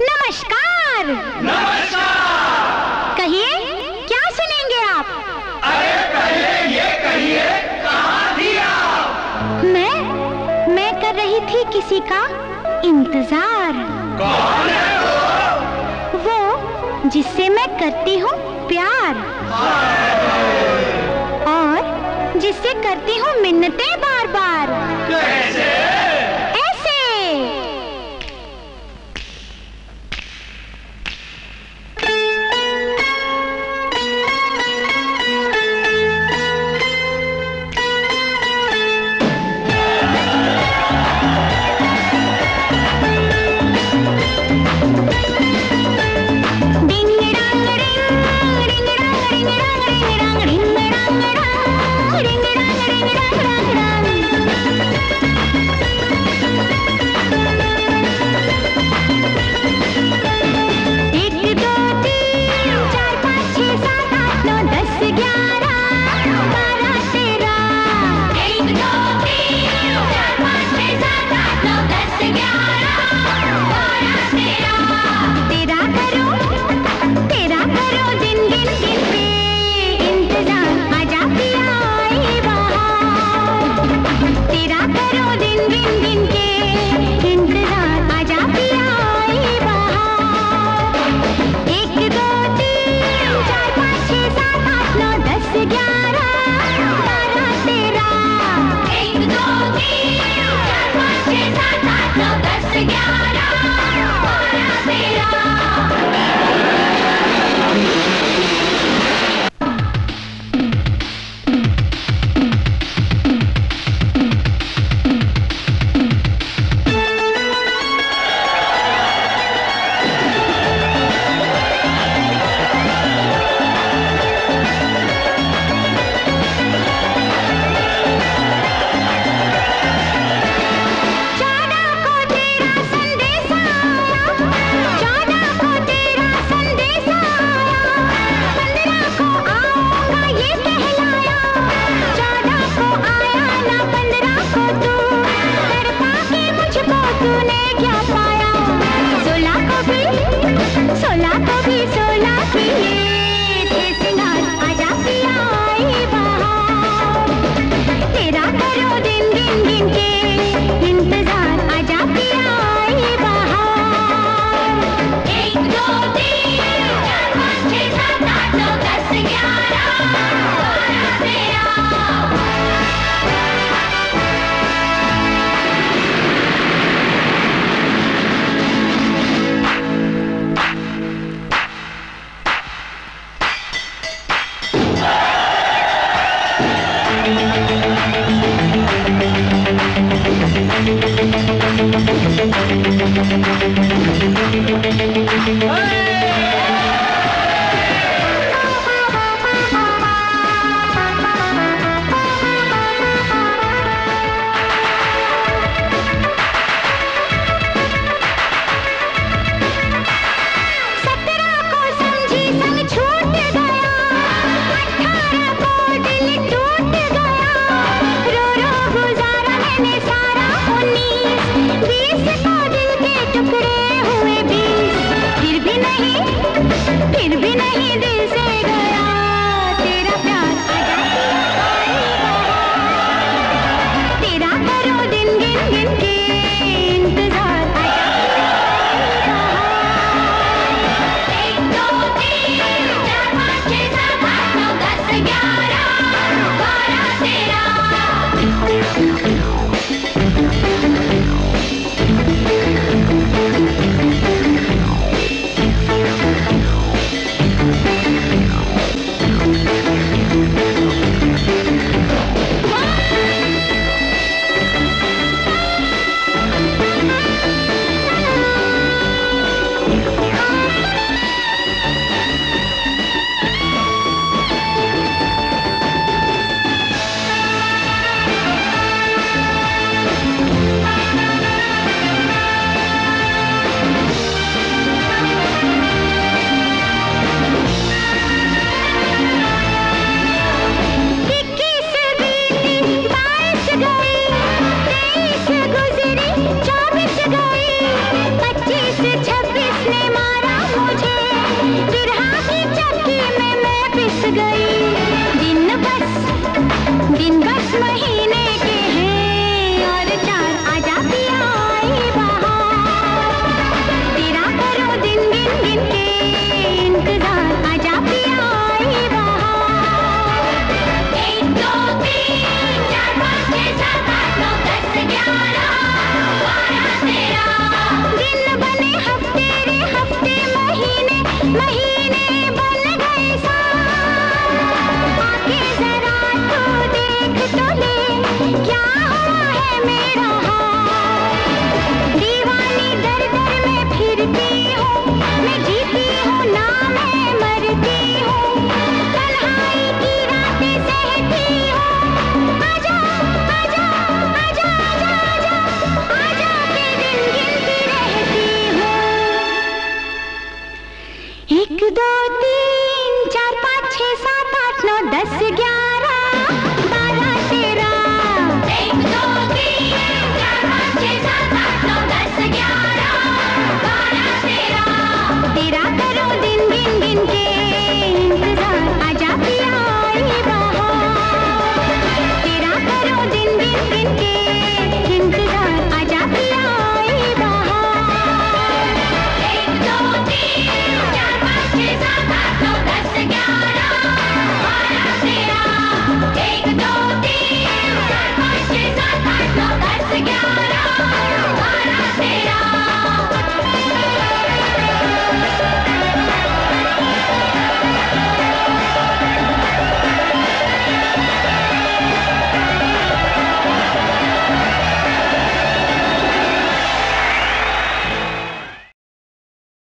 नमस्कार। नमस्कार कहिए क्या सुनेंगे आप? अरे पहले ये कहिए कहाँ मैं मैं कर रही थी किसी का इंतज़ार। कौन है वो? वो जिससे मैं करती हूँ प्यार। और जिससे करती हूँ मिन्नतें बार बार Oh! என்றேன் என்றேன்